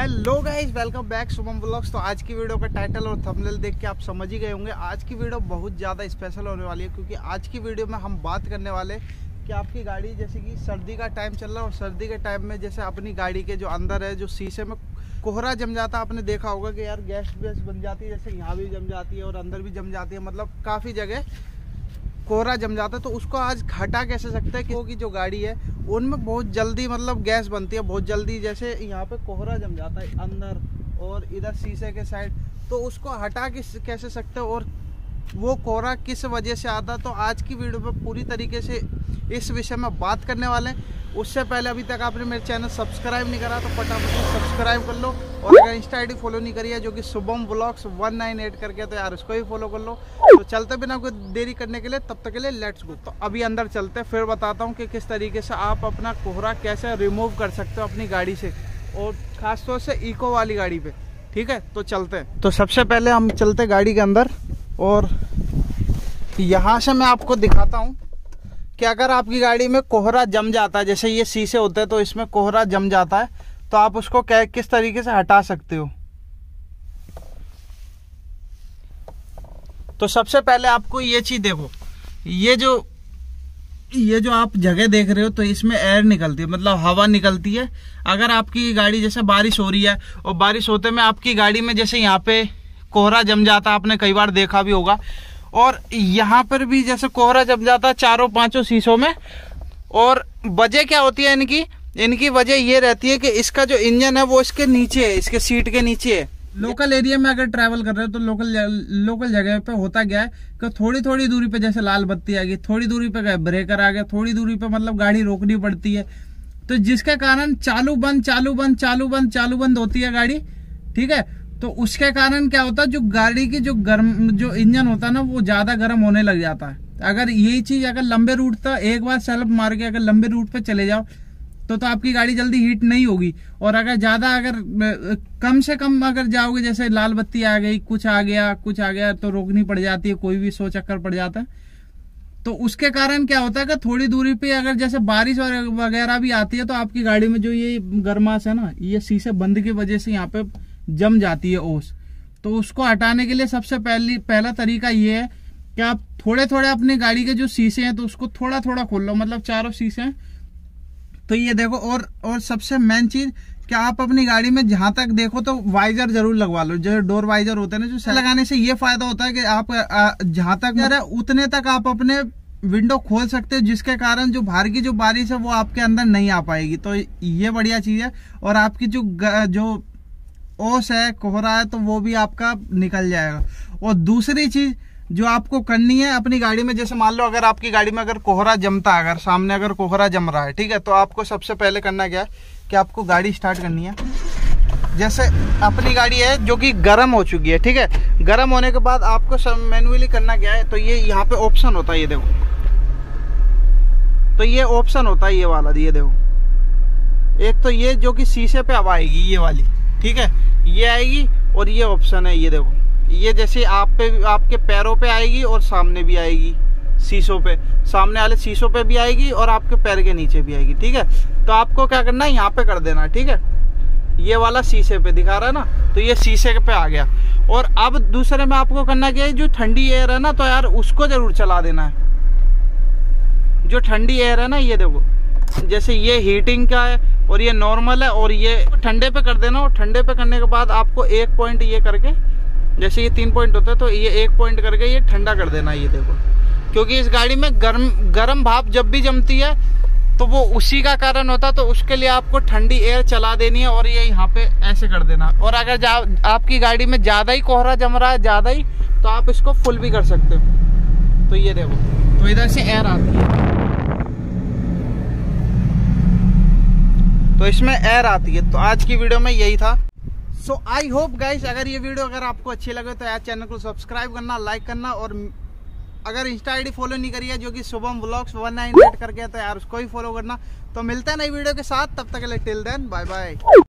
Hello guys welcome back Shubham blogs तो आज की वीडियो का टाइटल और थंबनेल देख के आप समझ ही गए होंगे। आज की वीडियो बहुत ज़्यादा स्पेशल होने वाली है क्योंकि आज की वीडियो में हम बात करने वाले कि आपकी गाड़ी जैसे कि सर्दी का टाइम चल रहा है और सर्दी के टाइम में जैसे अपनी गाड़ी के जो अंदर है, जो शीशे में कोहरा जम जाता है, आपने देखा होगा कि यार गैस वैस बन जाती है, जैसे यहाँ भी जम जाती है और अंदर भी जम जाती है। मतलब काफ़ी जगह कोहरा जम जाता है तो उसको आज हटा कैसे सकते हैं? क्योंकि जो गाड़ी है, उनमें बहुत जल्दी मतलब गैस बनती है, बहुत जल्दी जैसे यहाँ पे कोहरा जम जाता है अंदर और इधर शीशे के साइड तो उसको हटा के कैसे सकते हो? और वो कोहरा किस वजह से आता तो आज की वीडियो में पूरी तरीके से इस विषय में बात करने वाले हैं। उससे पहले अभी तक आपने मेरे चैनल सब्सक्राइब नहीं करा तो फटाफट सब्सक्राइब कर लो। और अगर इंस्टा आई फॉलो नहीं करी है, जो कि शुभम ब्लॉग्स 198 करके तो यार उसको भी फॉलो कर लो। तो चलते बिना कोई देरी करने के लिए, तब तक के लिए लेट्स गो। तो अभी अंदर चलते फिर बताता हूँ कि किस तरीके से आप अपना कोहरा कैसे रिमूव कर सकते हो अपनी गाड़ी से। और खासतौर से इको वाली गाड़ी पे। ठीक है? तो चलते हैं। तो सबसे पहले हम चलते गाड़ी के अंदर, और यहाँ से मैं आपको दिखाता हूँ कि अगर आपकी गाड़ी में कोहरा जम जाता है, जैसे ये शीशे होते हैं तो इसमें कोहरा जम जाता है तो आप उसको कै, किस तरीके से हटा सकते हो? तो सबसे पहले आपको ये चीज़ देखो। ये जो ये जो आप जगह देख रहे हो तो इसमें एयर निकलती है मतलब हवा निकलती है। अगर आपकी गाड़ी, जैसे बारिश हो रही है, और बारिश होते में आपकी गाड़ी में, जैसे यहाँ पे कोहरा जम जाता है, आपने कई बार देखा भी होगा और यहाँ पर भी जैसे कोहरा जम जाता है चारों पाँचों शीशों में, और वजह क्या होती है इनकी? इनकी वजह ये रहती है कि इसका जो इंजन है वो इसके नीचे है, इसके सीट के नीचे है। लोकल एरिया में अगर ट्रैवल कर रहे हो तो लोकल लोकल जगह पे होता क्या है कि थोड़ी थोड़ी दूरी पे जैसे लाल बत्ती आ गई, थोड़ी दूरी पे गए ब्रेकर आ गया थोड़ी दूरी पे मतलब गाड़ी रोकनी पड़ती है। तो जिसके कारण चालू बंद चालू बंद चालू बंद चालू बंद होती है गाड़ी, ठीक है? तो उसके कारण क्या होता है, जो गाड़ी की जो गर्म, जो इंजन होता है ना, वो ज़्यादा गर्म होने लग जाता है। अगर यही चीज़, अगर लंबे रूट तक एक बार सेल्फ मार के अगर लंबे रूट पे चले जाओ तो तो आपकी गाड़ी जल्दी हीट नहीं होगी। और अगर ज़्यादा अगर कम से कम अगर जाओगे, जैसे लाल बत्ती आ गई, कुछ आ गया, कुछ आ गया तो रोकनी पड़ जाती है, कोई भी सो चक्कर पड़ जाता है। तो उसके कारण क्या होता है कि थोड़ी दूरी पे अगर जैसे बारिश वगैरह भी आती है तो आपकी गाड़ी में जो ये गर्माश है ना, ये शीशे बंद की वजह से यहाँ पे जम जाती है ओस। तो उसको हटाने के लिए सबसे पहली, पहला तरीका ये है कि आप थोड़े थोड़े अपनी गाड़ी के जो शीशे हैं तो उसको थोड़ा थोड़ा खोल लो मतलब चारों शीशे तो ये देखो, और और सबसे मेन चीज़ कि आप अपनी गाड़ी में जहाँ तक देखो तो वाइजर ज़रूर लगवा लो। जो डोर वाइजर होते हैं ना, जो लगाने से ये फ़ायदा होता है कि आप जहाँ तक है उतने तक आप अपने विंडो खोल सकते हो, जिसके कारण जो बाहर की जो बारिश है, वो आपके अंदर नहीं आ पाएगी। तो ये बढ़िया चीज़ है। और आपकी जो जो ओस है, कोहरा है तो वो भी आपका निकल जाएगा। और दूसरी चीज़ जो आपको करनी है अपनी गाड़ी में, जैसे मान लो अगर आपकी गाड़ी में अगर कोहरा जमता है, अगर सामने अगर कोहरा जम रहा है, ठीक है तो आपको सबसे पहले करना क्या है कि आपको गाड़ी स्टार्ट करनी है। जैसे अपनी गाड़ी है जो कि गर्म हो चुकी है, ठीक है, गर्म होने के बाद आपको सब मैनुअली करना क्या है तो ये यहाँ पे ऑप्शन होता है, ये देखो। तो ये ऑप्शन होता है ये वाला, ये देखो। एक तो ये जो कि शीशे पे हवा आएगी, ये वाली, ठीक है ये आएगी और ये ऑप्शन है, ये देखो। ये जैसे आप पे, आपके पैरों पे आएगी और सामने भी आएगी, शीशों पे। सामने वाले शीशों पे भी आएगी और आपके पैर के नीचे भी आएगी, ठीक है? तो आपको क्या करना है, यहाँ पे कर देना, ठीक है? ये वाला शीशे पे दिखा रहा है ना तो ये शीशे पे आ गया। और अब दूसरे में आपको करना क्या है, जो ठंडी एयर है ना तो यार उसको ज़रूर चला देना है। जो ठंडी एयर है ना, ये देखो, जैसे ये हीटिंग का है और ये नॉर्मल है और ये ठंडे पे कर देना और ठंडे पे करने के बाद आपको एक पॉइंट ये करके, जैसे ये तीन पॉइंट होता है तो ये एक पॉइंट करके ये ठंडा कर देना ये देखो। क्योंकि इस गाड़ी में गर्म गर्म भाप जब भी जमती है तो वो उसी का कारण होता है तो उसके लिए आपको ठंडी एयर चला देनी है और ये यहाँ पे ऐसे कर देना। और अगर आपकी गाड़ी में ज़्यादा ही कोहरा जम रहा है, ज़्यादा ही तो आप इसको फुल भी कर सकते हो। तो ये देखो तो इधर से एयर आती है। तो इसमें एयर आती है। तो आज की वीडियो में यही था। सो आई होप गाइस अगर ये वीडियो अगर आपको अच्छी लगे तो यार चैनल को सब्सक्राइब करना लाइक करना और अगर इंस्टा आईडी फॉलो नहीं करी है, जो कि Shubham blogs one nine eight करके तो यार उसको ही फॉलो करना। तो मिलते हैं नई वीडियो के साथ। तब तक के लिए टिल देन बाय बाय